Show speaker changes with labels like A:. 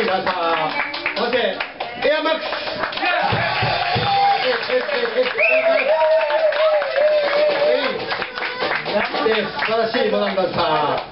A: になそしてエアマックス。素晴らしい。モダンだサー